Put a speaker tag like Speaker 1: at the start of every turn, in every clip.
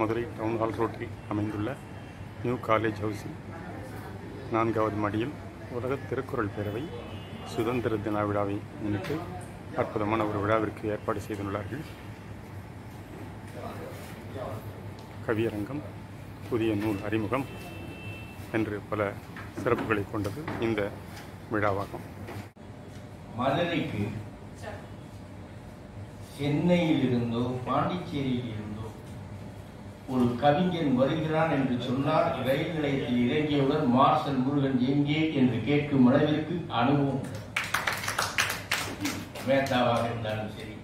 Speaker 1: Madurai town hall ரோட்டில் அமைந்துள்ள new college ஹவுஸில் நான்காவது மடியில் உலக திருக்குறள் பேரவை சுதந்திர தின விழாவை முன்னிட்டு அற்புதமான ஒரு விழாவிற்கு ஏற்பாடு செய்துள்ளார்கள் கவியரங்கம் புதிய நூல் அறிமுகம் என்று பல சிறப்புகளை கொண்டது இந்த விழாவாகும் மதுரைக்கு சென்னையில் ஒரு கவிஞன் வருகிறான் என்று சொன்னார் ரயில் நிலையத்தில் இறங்கியவுடன் மார்சல் முருகன் எங்கே என்று கேட்கும் அளவிற்கு அனுபவம் மேத்தாவாக இருந்தாலும் சரி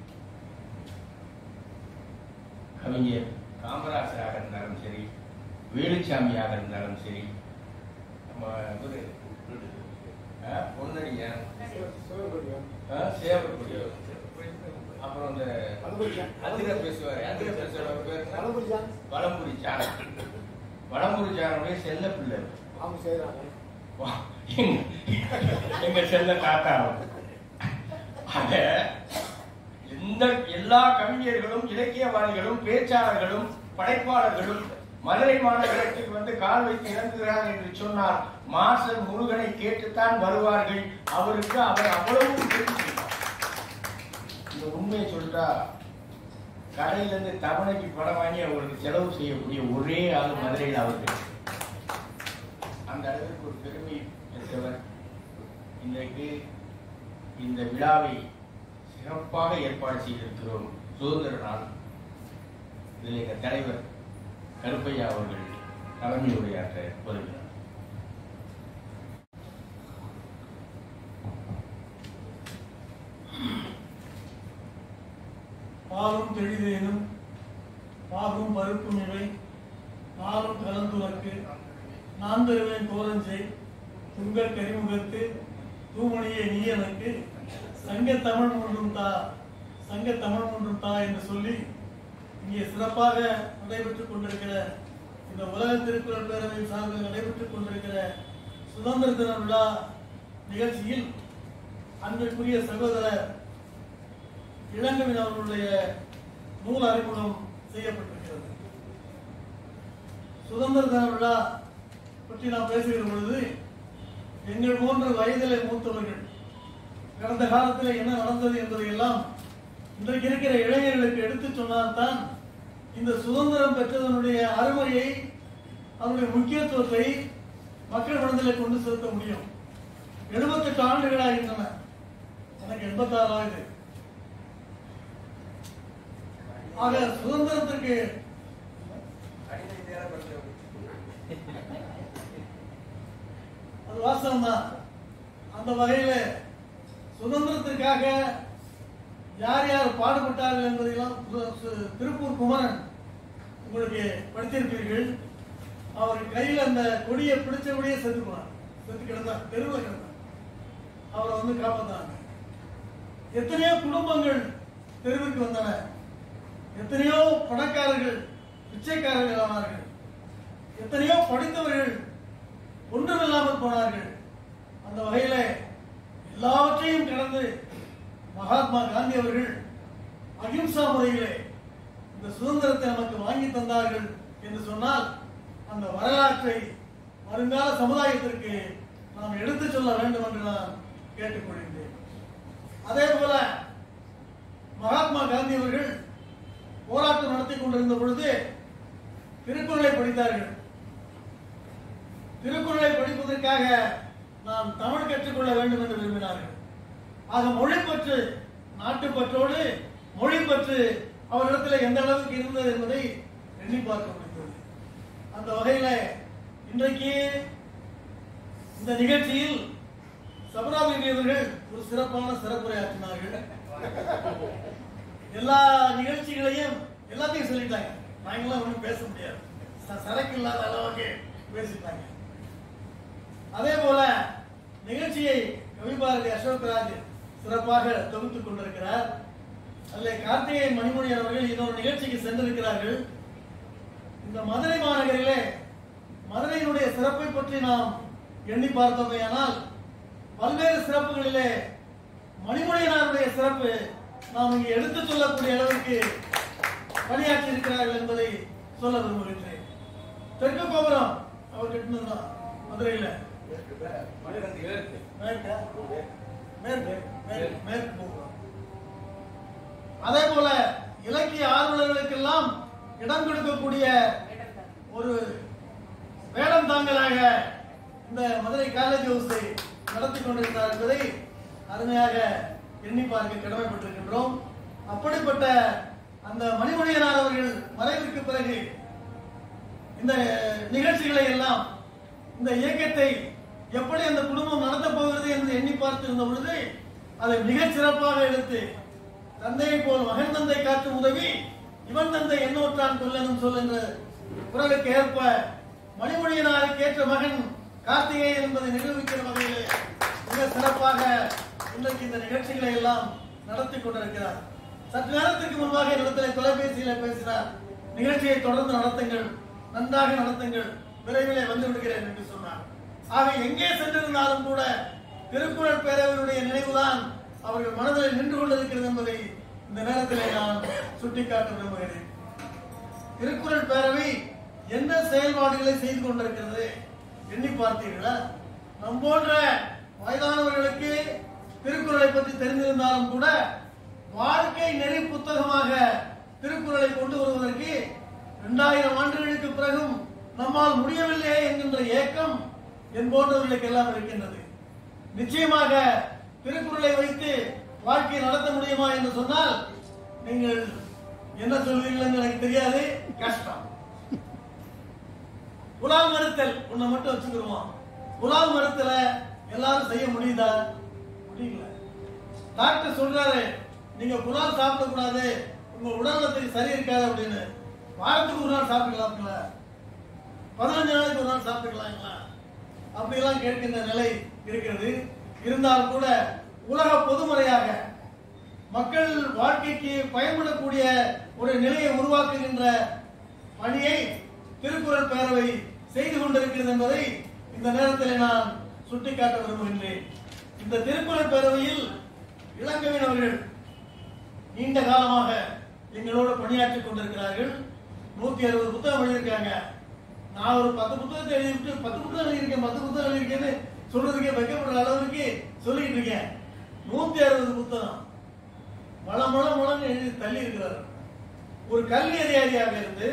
Speaker 1: கவிஞர் காமராசராக இருந்தாலும் சரி வேலுச்சாமியாக இருந்தாலும் சரி நம்ம ஒரு பொன்னடியான் அப்புறம் அந்த பேசுவார் செல்ல எந்த எல்லா கவிஞர்களும் இலக்கியவாதிகளும் பேச்சாளர்களும் படைப்பாளர்களும் மதுரை மாநகரத்தில் வந்து கால் வைத்து இறங்குகிறார் என்று சொன்னார் மாசர் முருகனை கேட்டுத்தான் வருவார்கள் அவருக்கு அவர் அவ்வளவு தெரிஞ்சு உண்மையை சொல்லிட்டா கடையிலேருந்து தவணைக்கு படம் வாங்கி அவங்களுக்கு செலவு செய்யக்கூடிய ஒரே ஆள் மதுரையில் அவர்கள் அந்த அளவிற்கு ஒரு பெருமை பெற்றவர் இன்றைக்கு இந்த விழாவை சிறப்பாக ஏற்பாடு செய்திருக்கிறோம் சுதந்திர நாள் இதில் எங்கள் தலைவர் கருப்பையா அவர்கள் தலைமை உரையாற்ற வருகிறார்
Speaker 2: பாலும் தெளிதேனும் பாகும் பருப்பும் இவை நாளும் கலந்துவர்க்கு நான் தருவேன் தோரஞ்சை துங்கள் கரிமுகத்து தூமணியை நீ எனக்கு சங்க தமிழ் ஒன்றும் தா சங்க தமிழ் ஒன்றும் தா என்று சொல்லி இங்கே சிறப்பாக நடைபெற்றுக் கொண்டிருக்கிற இந்த உலக திருக்குறள் பேரவை சார்பில் நடைபெற்றுக் கொண்டிருக்கிற சுதந்திர தின விழா நிகழ்ச்சியில் அன்பிற்குரிய சகோதரர் இளங்கவின் அவர்களுடைய நூல் அறிமுகம் செய்யப்பட்டிருக்கிறது சுதந்திர தின விழா பற்றி நாம் பேசுகிற பொழுது எங்கள் போன்ற வயதிலே மூத்தவர்கள் கடந்த காலத்தில் என்ன நடந்தது என்பதை எல்லாம் இன்றைக்கு இருக்கிற இளைஞர்களுக்கு எடுத்து சொன்னால்தான் இந்த சுதந்திரம் பெற்றதனுடைய அருமையை அவருடைய முக்கியத்துவத்தை மக்கள் மனதில் கொண்டு செலுத்த முடியும் எழுபத்தெட்டு இருந்தன எனக்கு எண்பத்தாறு ஆகுது ஆக சுதந்திரத்திற்கு அது வாஸ்தவம்தான் அந்த வகையில் சுதந்திரத்திற்காக யார் யார் பாடுபட்டார்கள் என்பதையெல்லாம் திருப்பூர் குமரன் உங்களுக்கு படித்திருப்பீர்கள் அவர் கையில் அந்த கொடியை பிடிச்சபடியே செத்து போனார் செத்து கிடந்தார் தெருவில் கிடந்தார் அவரை வந்து காப்பாத்தாங்க எத்தனையோ குடும்பங்கள் தெருவிற்கு வந்தன எத்தனையோ பணக்காரர்கள் பிச்சைக்காரர்கள் ஆனார்கள் எத்தனையோ படித்தவர்கள் ஒன்றுமில்லாமல் போனார்கள் அந்த வகையில் எல்லாவற்றையும் கடந்து மகாத்மா காந்தி அவர்கள் அகிம்சா முறையிலே இந்த சுதந்திரத்தை நமக்கு வாங்கி தந்தார்கள் என்று சொன்னால் அந்த வரலாற்றை வருங்கால சமுதாயத்திற்கு நாம் எடுத்துச் சொல்ல வேண்டும் என்று நான் கேட்டுக்கொள்கிறேன் படித்தார்கள் திருக்குறளை படிப்பதற்காக நாம் தமிழ் கற்றுக்கொள்ள வேண்டும் என்று விரும்பினார்கள் ஆக பற்றோடு மொழி பற்று அவரிடத்தில் எந்த அளவுக்கு இருந்தது என்பதை எண்ணி பார்க்க முடிந்தது அந்த வகையில இன்றைக்கு இந்த நிகழ்ச்சியில் சபராமணி ஒரு சிறப்பான சிறப்புரை ஆற்றினார்கள் எல்லா நிகழ்ச்சிகளையும் எல்லாத்தையும் சொல்லிட்டாங்க நாங்களாம் ஒன்றும் பேச முடியாது சரக்கு இல்லாத அளவுக்கு பேசிட்டாங்க அதே போல நிகழ்ச்சியை கவிபாரதி அசோக் ராஜ் சிறப்பாக தொகுத்துக் கொண்டிருக்கிறார் அதில் கார்த்திகை மணிமொழி அவர்கள் இன்னொரு நிகழ்ச்சிக்கு சென்றிருக்கிறார்கள் இந்த மதுரை மாநகரிலே மதுரையினுடைய சிறப்பை பற்றி நாம் எண்ணி பார்த்தோமே ஆனால் பல்வேறு சிறப்புகளிலே மணிமொழியனாருடைய சிறப்பு நாம் இங்கே எடுத்துச் சொல்லக்கூடிய அளவிற்கு பணியாற்றி இருக்கிறார்கள் என்பதை சொல்ல விரும்புகின்றேன் தெற்கு கோபுரம் அவர் கட்டினா மதுரையில் மேற்கு மேற்கு அதே போல இலக்கிய ஆர்வலர்களுக்கெல்லாம் இடம் கொடுக்கக்கூடிய ஒரு வேடம் தாங்கலாக இந்த மதுரை காலேஜ் ஹவுஸை நடத்தி கொண்டிருந்தார் என்பதை அருமையாக எண்ணி பார்க்க கடமைப்பட்டிருக்கின்றோம் அப்படிப்பட்ட அந்த மணிமொழியனார் அவர்கள் மறைவிற்கு பிறகு இந்த நிகழ்ச்சிகளை எல்லாம் இந்த இயக்கத்தை எப்படி அந்த குடும்பம் நடத்த போகிறது என்று எண்ணி பார்த்திருந்த பொழுது அதை மிகச் சிறப்பாக எடுத்து தந்தையை போல் மகன் தந்தை காட்டும் உதவி இவன் தந்தை என்னோற்றான் கொல்லனும் சொல் என்று குரலுக்கு ஏற்ப மணிமொழியினாருக்கு ஏற்ற மகன் கார்த்திகை என்பதை நிரூபிக்கிற வகையில் மிக சிறப்பாக இன்றைக்கு இந்த நிகழ்ச்சிகளை எல்லாம் நடத்தி கொண்டிருக்கிறார் சற்று நேரத்திற்கு முன்பாக என்னிடத்தில் தொலைபேசியில் பேசினார் நிகழ்ச்சியை தொடர்ந்து நடத்துங்கள் நன்றாக நடத்துங்கள் விரைவிலே வந்து விடுகிறேன் என்று சொன்னார் ஆக எங்கே சென்றிருந்தாலும் கூட திருக்குறள் பேரவருடைய நினைவுதான் அவர்கள் மனதில் நின்று கொண்டிருக்கிறது என்பதை இந்த நேரத்திலே நான் சுட்டிக்காட்ட விரும்புகிறேன் திருக்குறள் பேரவை என்ன செயல்பாடுகளை செய்து கொண்டிருக்கிறது எண்ணி பார்த்தீர்களா நம் போன்ற வயதானவர்களுக்கு திருக்குறளை பற்றி தெரிந்திருந்தாலும் கூட வாழ்க்கை நெறி புத்தகமாக திருக்குறளை கொண்டு வருவதற்கு இரண்டாயிரம் ஆண்டுகளுக்கு பிறகும் நம்மால் முடியவில்லையே என்கின்ற ஏக்கம் என் போன்றவர்களுக்கு எல்லாம் இருக்கின்றது நிச்சயமாக திருக்குறளை வைத்து வாழ்க்கையை நடத்த முடியுமா என்று சொன்னால் நீங்கள் என்ன சொல்வீர்கள் என்று எனக்கு தெரியாது கஷ்டம் உலாவு மறுத்தல் உன்னை மட்டும் வச்சுக்கிறோம் உலாவு மறுத்தல எல்லாரும் செய்ய முடியுதா முடியல டாக்டர் சொல்றாரு நீங்க புலால் சாப்பிடக்கூடாது உங்க உடல்நலத்துக்கு சரி இருக்காது அப்படின்னு வாரத்துக்கு ஒரு நாள் சாப்பிடலாம்ல பதினஞ்சு நாளைக்கு ஒரு நாள் சாப்பிடலாங்களா அப்படிலாம் கேட்கின்ற நிலை இருக்கிறது இருந்தால் கூட உலக பொதுமறையாக மக்கள் வாழ்க்கைக்கு பயன்படக்கூடிய ஒரு நிலையை உருவாக்குகின்ற பணியை திருக்குறள் பேரவை செய்து கொண்டிருக்கிறது என்பதை இந்த நேரத்தில் நான் சுட்டிக்காட்ட விரும்புகின்றேன் இந்த திருக்குறள் பேரவையில் இளங்கவின் அவர்கள் நீண்ட காலமாக எங்களோடு பணியாற்றிக் கொண்டிருக்கிறார்கள் நூத்தி அறுபது புத்தகம் எழுதியிருக்காங்க நான் ஒரு பத்து புத்தகத்தை எழுதிட்டு பத்து புத்தகம் எழுதியிருக்கேன் பத்து புத்தகம் எழுதியிருக்கேன்னு சொல்றதுக்கே வைக்கப்படுற அளவுக்கு சொல்லிட்டு இருக்கேன் நூத்தி அறுபது புத்தகம் மல மல மலன்னு எழுதி தள்ளி இருக்கிறார் ஒரு கல்வி அதிகாரியாக இருந்து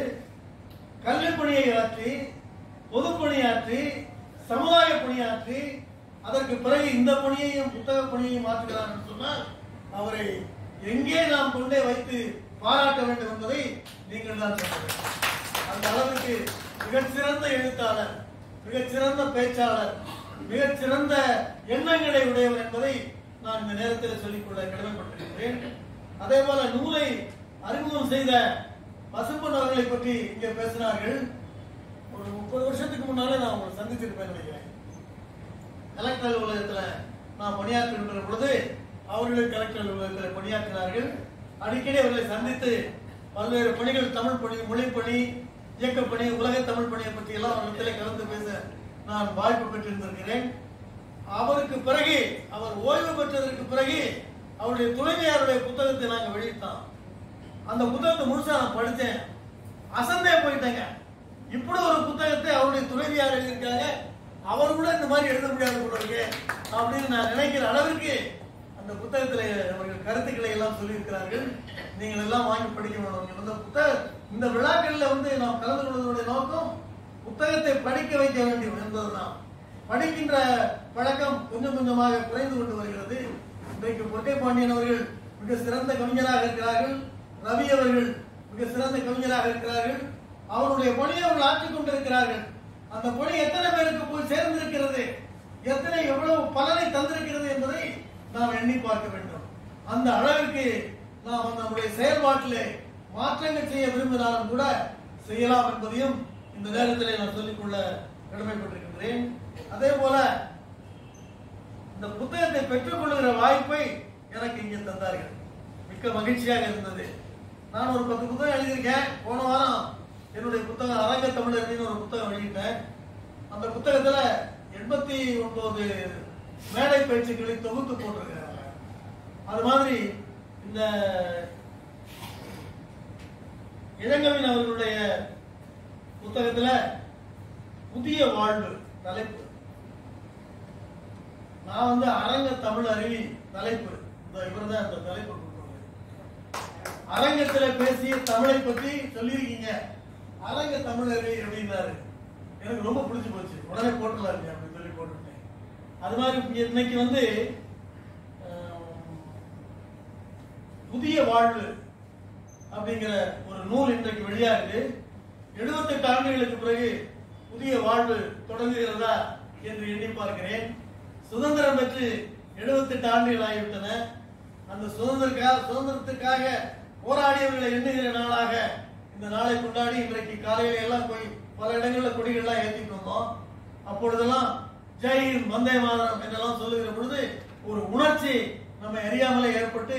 Speaker 2: கல்வி பணியை ஆற்றி பொது பணியாற்றி சமுதாய பணியாற்றி அதற்கு பிறகு இந்த பணியையும் புத்தக பணியையும் மாற்றுகிறார் சொன்னால் அவரை எங்கே நாம் கொண்டே வைத்து பாராட்ட வேண்டும் என்பதை நீங்கள் தான் சொல்லுங்கள் அந்த அளவுக்கு மிகச்சிறந்த எழுத்தாளர் மிகச்சிறந்த பேச்சாளர் மிகச்சிறந்த எண்ணங்களை உடையவர் என்பதை நான் இந்த நேரத்தில் சொல்லிக்கொள்ள கடமைப்பட்டிருக்கிறேன் அதே போல நூலை அறிமுகம் செய்த பசுப்பன் அவர்களை பற்றி இங்கே பேசினார்கள் ஒரு முப்பது வருஷத்துக்கு முன்னாலே நான் உங்களை சந்திச்சிருப்பேன் நினைக்கிறேன் கலெக்டர் அலுவலகத்தில் நான் பணியாற்றுகின்ற பொழுது அவர்களும் கலெக்டர் அலுவலகத்தில் பணியாற்றினார்கள் அடிக்கடி அவர்களை சந்தித்து பல்வேறு பணிகள் தமிழ் பணி மொழி பணி இயக்க பணி உலக தமிழ் பணியை பற்றி எல்லாம் அவரிடத்தில் கலந்து பேச நான் வாய்ப்பு பெற்றிருந்திருக்கிறேன் அவருக்கு பிறகு அவர் ஓய்வு பெற்றதற்கு பிறகு அவருடைய துணைவியாருடைய புத்தகத்தை நாங்கள் வெளியிட்டோம் அந்த புத்தகத்தை முழுசா நான் படித்தேன் அசந்தே போயிட்டேங்க இப்படி ஒரு புத்தகத்தை அவருடைய துணைவியார் எழுதியிருக்காங்க அவர் கூட இந்த மாதிரி எழுத முடியாது அப்படின்னு நான் நினைக்கிற அளவிற்கு அந்த புத்தகத்தில் அவர்கள் கருத்துக்களை எல்லாம் சொல்லியிருக்கிறார்கள் நீங்கள் எல்லாம் வாங்கி படிக்க வேண்டும் இந்த புத்தக இந்த விழாக்களில் வந்து நாம் கலந்து கொள்வதனுடைய நோக்கம் புத்தகத்தை படிக்க வைக்க வேண்டும் என்பதுதான் படிக்கின்ற பழக்கம் கொஞ்சம் கொஞ்சமாக குறைந்து கொண்டு வருகிறது இன்றைக்கு பொட்டை பாண்டியன் அவர்கள் மிக சிறந்த கவிஞராக இருக்கிறார்கள் ரவி அவர்கள் மிக சிறந்த கவிஞராக இருக்கிறார்கள் அவருடைய மொழியை அவர்கள் ஆற்றிக் கொண்டிருக்கிறார்கள் அந்த மொழி எத்தனை பேருக்கு போய் சேர்ந்திருக்கிறது எத்தனை எவ்வளவு பலனை தந்திருக்கிறது என்பதை நாம் எண்ணி பார்க்க வேண்டும் அந்த அளவிற்கு நாம் நம்முடைய செயல்பாட்டிலே மாற்றங்கள் செய்ய விரும்பினாலும் கூட செய்யலாம் என்பதையும் இந்த நேரத்தில் நான் சொல்லிக்கொள்ள கடமைப்பட்டிருக்கின்றேன் அதே போல இந்த புத்தகத்தை பெற்றுக்கொள்கிற வாய்ப்பை எனக்கு இங்கே தந்தார்கள் மிக்க மகிழ்ச்சியாக இருந்தது நான் ஒரு பத்து புத்தகம் எழுதியிருக்கேன் போன வாரம் என்னுடைய புத்தகம் அரங்க தமிழர் ஒரு புத்தகம் வெளியிட்டேன் அந்த புத்தகத்துல எண்பத்தி ஒன்பது மேடை பயிற்சிகளை தொகுத்து போட்டிருக்கிறாங்க அது மாதிரி இந்த இளங்கவின் அவர்களுடைய புத்தகத்துல புதிய வாழ்வு தலைப்பு நான் வந்து அரங்க தமிழ் அறிவி தலைப்பு இந்த இவர் தான் இந்த தலைப்பு கொடுத்துருக்கேன் அரங்கத்துல பேசிய தமிழை பத்தி சொல்லியிருக்கீங்க அரங்க தமிழ் அறிவி அப்படின்னாரு எனக்கு ரொம்ப பிடிச்சி போச்சு உடனே போட்டுலாம் இருக்கேன் அது மாதிரி இன்னைக்கு வந்து புதிய வாழ்வு அப்படிங்கிற ஒரு நூல் இன்றைக்கு வெளியாகுது எழுபத்தெட்டு ஆண்டுகளுக்கு பிறகு புதிய வாழ்வு தொடங்குகிறதா என்று எண்ணி பார்க்கிறேன் சுதந்திரம் பெற்று எழுபத்தெட்டு ஆண்டுகள் ஆகிவிட்டன அந்த சுதந்திரக்காக சுதந்திரத்துக்காக போராடியவர்களை எண்ணுகிற நாளாக இந்த நாளை கொண்டாடி இன்றைக்கு காலையில எல்லாம் போய் பல இடங்களில் கொடிகள்லாம் ஏற்றிட்டு வந்தோம் அப்பொழுதெல்லாம் ஜெயின் வந்தே மாதரம் என்றெல்லாம் சொல்லுகிற பொழுது ஒரு உணர்ச்சி நம்ம அறியாமலே ஏற்பட்டு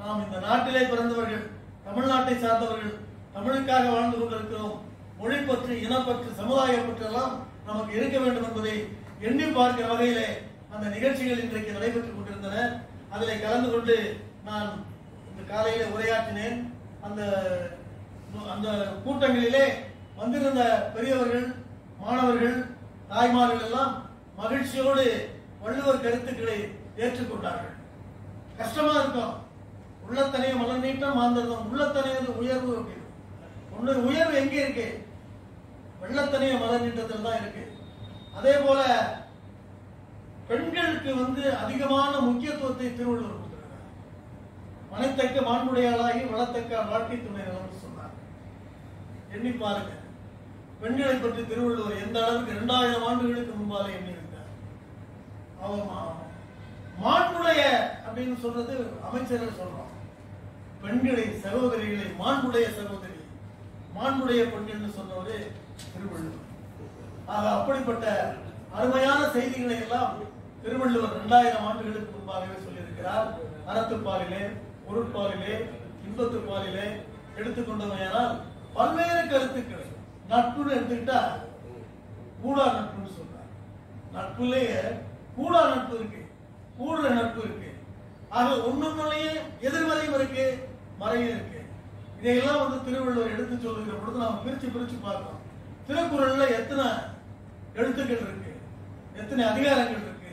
Speaker 2: நாம் இந்த நாட்டிலே பிறந்தவர்கள் தமிழ்நாட்டை சார்ந்தவர்கள் தமிழுக்காக வாழ்ந்து கொண்டிருக்கிறோம் மொழி பற்றி இனப்பற்று சமுதாயம் பற்றெல்லாம் நமக்கு இருக்க வேண்டும் என்பதை எண்ணி பார்க்கிற வகையிலே அந்த நிகழ்ச்சிகள் இன்றைக்கு நடைபெற்றுக் கொண்டிருந்தன அதில் கலந்து கொண்டு நான் இந்த காலையில் உரையாற்றினேன் அந்த அந்த கூட்டங்களிலே வந்திருந்த பெரியவர்கள் மாணவர்கள் தாய்மார்கள் எல்லாம் மகிழ்ச்சியோடு வள்ளுவர் கருத்துக்களை ஏற்றுக்கொண்டார்கள் கஷ்டமா இருக்கும் உள்ளத்தனைய மலர் நீட்டம் மாந்தர்தம் உள்ளத்தனையது உயர்வு அப்படின்னு உயர்வு எங்கே இருக்கு வெள்ளத்தனைய மலர் நீட்டத்தில் தான் இருக்கு அதே போல பெண்களுக்கு வந்து அதிகமான முக்கியத்துவத்தை திருவள்ளுவர் கொடுத்திருக்கிறார் மனத்தக்க மாண்புடையாளாகி வளத்தக்க வாழ்க்கை துணை சொன்னார் எண்ணி பாருங்க பெண்களை பற்றி திருவள்ளுவர் எந்த அளவுக்கு இரண்டாயிரம் ஆண்டுகளுக்கு முன்பாலே எண்ணி மாண்புடைய அப்படின்னு சொல்றது அமைச்சர்கள் சொல்றோம் பெண்களை சகோதரிகளை மாண்புடைய சகோதரி மாண்புடைய பெண்கள்னு சொன்னவரு திருவள்ளுவர் ஆக அப்படிப்பட்ட அருமையான செய்திகளை எல்லாம் திருவள்ளுவர் இரண்டாயிரம் ஆண்டுகளுக்கு முன்பாகவே சொல்லியிருக்கிறார் அறத்துப்பாலிலே பொருட்பாலிலே இன்பத்துப்பாலிலே எடுத்துக்கொண்டவையானால் பல்வேறு கருத்துக்கள் நட்புன்னு எடுத்துக்கிட்டா கூடா நட்புன்னு சொல்றார் நட்புலேயே கூடா நட்பு இருக்கு கூடுற நட்பு இருக்கு ஆக ஒன்னொன்னாலேயே எதிர்மறையும் இருக்கு மறையும் இருக்கு இதையெல்லாம் வந்து திருவள்ளுவர் எடுத்து சொல்லுகிற பொழுது நாம் பிரிச்சு பிரிச்சு பார்க்கிறோம் திருக்குறள்ல எத்தனை எழுத்துக்கள் இருக்கு எத்தனை அதிகாரங்கள் இருக்கு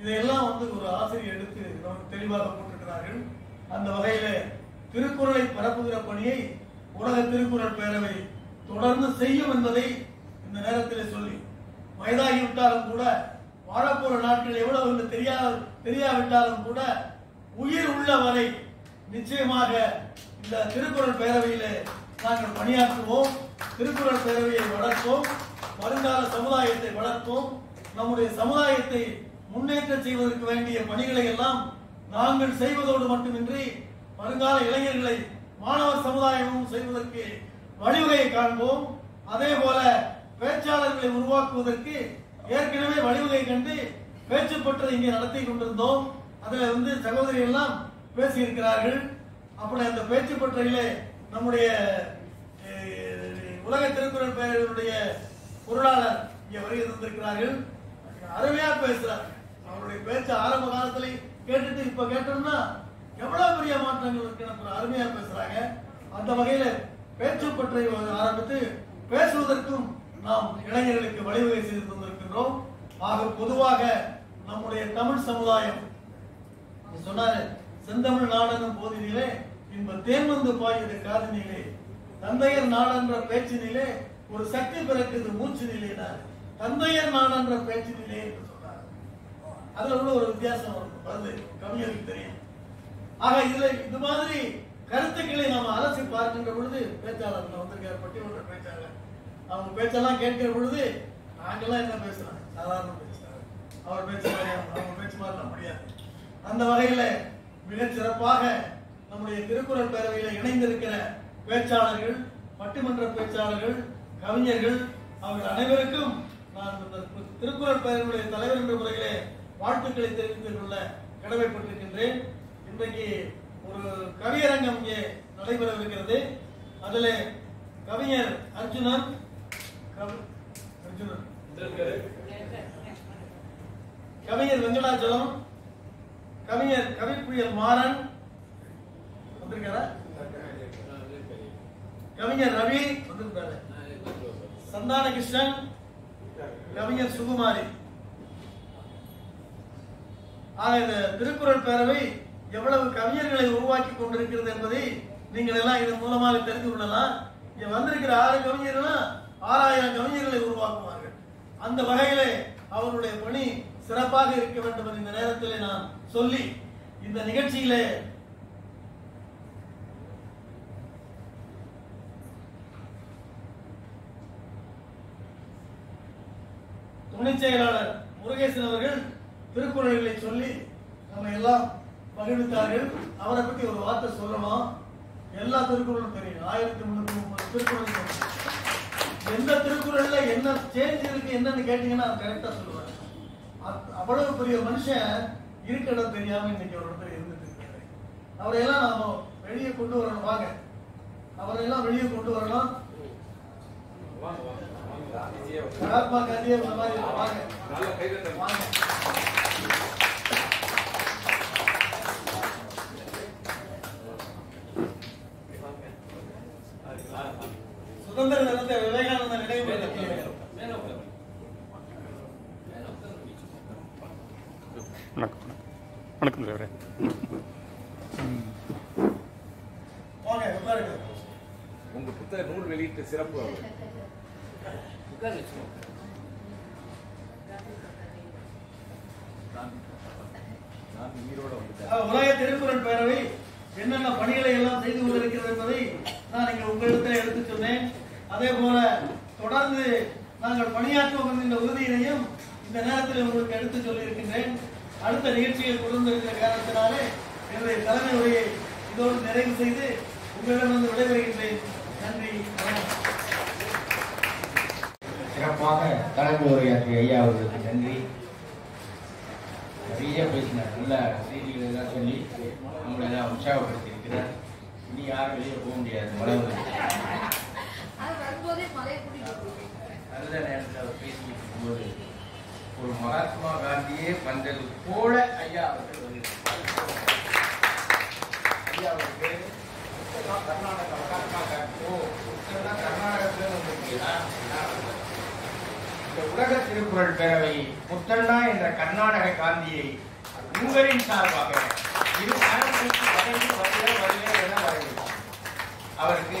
Speaker 2: இதையெல்லாம் வந்து ஒரு ஆசிரியர் எடுத்து நமக்கு தெளிவாக போட்டிருக்கிறார்கள் அந்த வகையில திருக்குறளை பரப்புகிற பணியை உலக திருக்குறள் பேரவை தொடர்ந்து செய்யும் என்பதை இந்த நேரத்தில் சொல்லி வயதாகிவிட்டாலும் கூட வரப்போற நாட்கள் எவ்வளவு என்று தெரியா தெரியாவிட்டாலும் கூட உயிர் உள்ள வரை நிச்சயமாக இந்த திருக்குறள் பேரவையில் நாங்கள் பணியாற்றுவோம் திருக்குறள் பேரவையை வளர்ப்போம் வருங்கால சமுதாயத்தை வளர்ப்போம் நம்முடைய சமுதாயத்தை முன்னேற்றம் செய்வதற்கு வேண்டிய பணிகளை எல்லாம் நாங்கள் செய்வதோடு மட்டுமின்றி வருங்கால இளைஞர்களை மாணவர் சமுதாயமும் செய்வதற்கு வழிவகையை காண்போம் அதே போல பேச்சாளர்களை உருவாக்குவதற்கு ஏற்கனவே வழிவகை கண்டு பேச்சு பற்று இங்கே நடத்தி கொண்டிருந்தோம் அதில் வந்து சகோதரி எல்லாம் பேசியிருக்கிறார்கள் அப்படி அந்த பேச்சு பற்றையிலே நம்முடைய உலக திருக்குறள் பேரவையினுடைய பொருளாளர் இங்கே வருகை தந்திருக்கிறார்கள் அருமையாக பேசுகிறார் அவருடைய பேச்சு ஆரம்ப காலத்தில் கேட்டுட்டு இப்ப கேட்டோம்னா எவ்வளவு பெரிய மாற்றங்கள் இருக்கு அருமையாக பேசுறாங்க அந்த வகையில் பேச்சு பற்றை ஆரம்பித்து பேசுவதற்கும் நாம் இளைஞர்களுக்கு வழிவகை செய்து கொண்டிருக்கிறோம் ஆக பொதுவாக நம்முடைய தமிழ் சமுதாயம் சொன்னாரு செந்தமிழ் நாடகம் போதினிலே இன்ப வந்து பாயுது காதனிலே தந்தையர் நாடன்ற பேச்சினிலே ஒரு சக்தி பிறக்குது மூச்சு நிலையினார் தந்தையர் நாடன்ற பேச்சு நிலை என்று சொன்னார் அதுல உள்ள ஒரு வித்தியாசம் வருது கவிஞருக்கு தெரியும் ஆக இதுல இது மாதிரி கருத்துக்களை நாம் அலசி பார்க்கின்ற பொழுது பேச்சாளர் வந்திருக்கார் பட்டிமன்ற பேச்சாளர் அவங்க பேச்செல்லாம் கேட்கிற பொழுது நாங்கள்லாம் என்ன பேசுகிறோம் சாதாரண பேசுகிறார் அவர் பேச்சு மாதிரி அவங்க பேச்சு மாதிரிலாம் முடியாது அந்த வகையில் மிகச் சிறப்பாக நம்முடைய திருக்குறள் பேரவையில் இணைந்திருக்கிற பேச்சாளர்கள் பட்டிமன்ற பேச்சாளர்கள் கவிஞர்கள் அவர்கள் அனைவருக்கும் நான் திருக்குறள் பேரவையுடைய தலைவர் என்ற முறையிலே வாழ்த்துக்களை தெரிவித்துக் கொள்ள கடமைப்பட்டிருக்கின்றேன் இன்றைக்கு ஒரு கவியரங்கம் இங்கே நடைபெறவிருக்கிறது அதில் கவிஞர் அர்ஜுனன் அர்ஜுனன் கவிஞர் வெங்கடாச்சலம் கவிஞர் கவிப்புயல் மாறன் கவிஞர் ரவி சந்தான கிருஷ்ணன் கவிஞர் சுகுமாரி ஆக இந்த திருக்குறள் பேரவை எவ்வளவு கவிஞர்களை உருவாக்கி கொண்டிருக்கிறது என்பதை நீங்கள் எல்லாம் இதன் மூலமாக தெரிந்து கொள்ளலாம் இங்க வந்திருக்கிற ஆறு கவிஞர்கள் ஆறாயிரம் கவிஞர்களை உருவாக்குவாங்க அந்த வகையிலே அவருடைய பணி சிறப்பாக இருக்க வேண்டும் இந்த நேரத்தில் நான் சொல்லி இந்த நிகழ்ச்சியிலே துணை செயலாளர் முருகேசன் அவர்கள் திருக்குறள்களை சொல்லி நம்ம எல்லாம் பகிர்ந்தார்கள் அவரை பற்றி ஒரு வார்த்தை சொல்லணும் எல்லா திருக்குறளும் தெரியும் ஆயிரத்தி முன்னூற்றி முப்பது திருக்குறள் எந்த திருக்குறள்ல என்ன சேஞ்ச் இருக்கு என்னன்னு கேட்டீங்கன்னா கரெக்டா சொல்லுவேன் அவ்வளவு பெரிய மனுஷன் இருக்கடம் தெரியாம இன்னைக்கு ஒரு ஒருத்தர் இருந்துட்டு இருக்காரு அவரையெல்லாம் நாம வெளியே கொண்டு வரணும் வாங்க அவரையெல்லாம் வெளியே கொண்டு வரலாம் மகாத்மா காந்தியே வாங்க வாங்க சுதந்திர தினத்தை விவேகானந்தர் நினைவுபடுத்த
Speaker 1: வணக்கம் வணக்கம் தலைவரே
Speaker 2: உங்க புத்தக நூல் வெளியிட்டு சிறப்பு தொடர்ந்து நாங்கள் பணியாற்றுவோம் என்கின்ற உறுதியினையும் இந்த நேரத்தில் உங்களுக்கு எடுத்து சொல்லியிருக்கின்றேன் அடுத்த நிகழ்ச்சியில் கொடுத்திருக்கிற காரணத்தினாலே என்னுடைய தலைமை உரையை இதோடு நிறைவு செய்து உங்களிடம் வந்து விடைபெறுகின்றேன் நன்றி
Speaker 1: சிறப்பாக தலைமை உரையாற்றிய ஐயா அவர்களுக்கு நன்றி நிறைய பேசினார் நல்ல செய்திகள் எல்லாம் சொல்லி நம்மளை எல்லாம் உற்சாகப்படுத்தி இருக்கிறார் இனி யாரும் வெளியே போக முடியாது மழை
Speaker 2: வரும்போதே மழை நல்ல நேரத்தில் அவர் பேசிக்கிட்டு இருக்கும்போது ஒரு மகாத்மா காந்தியே வந்தது போல ஐயா அவர்கள் வருகிறார்
Speaker 1: ஐயா அவருக்கு கர்நாடகா மகாத்மா காந்தி ஓ கர்நாடகத்தில் வந்திருக்கீங்களா இந்த உலக திருக்குறள் பேரவை புத்தண்ணா என்ற கர்நாடக காந்தியை உங்களின் சார்பாக இது அவருக்கு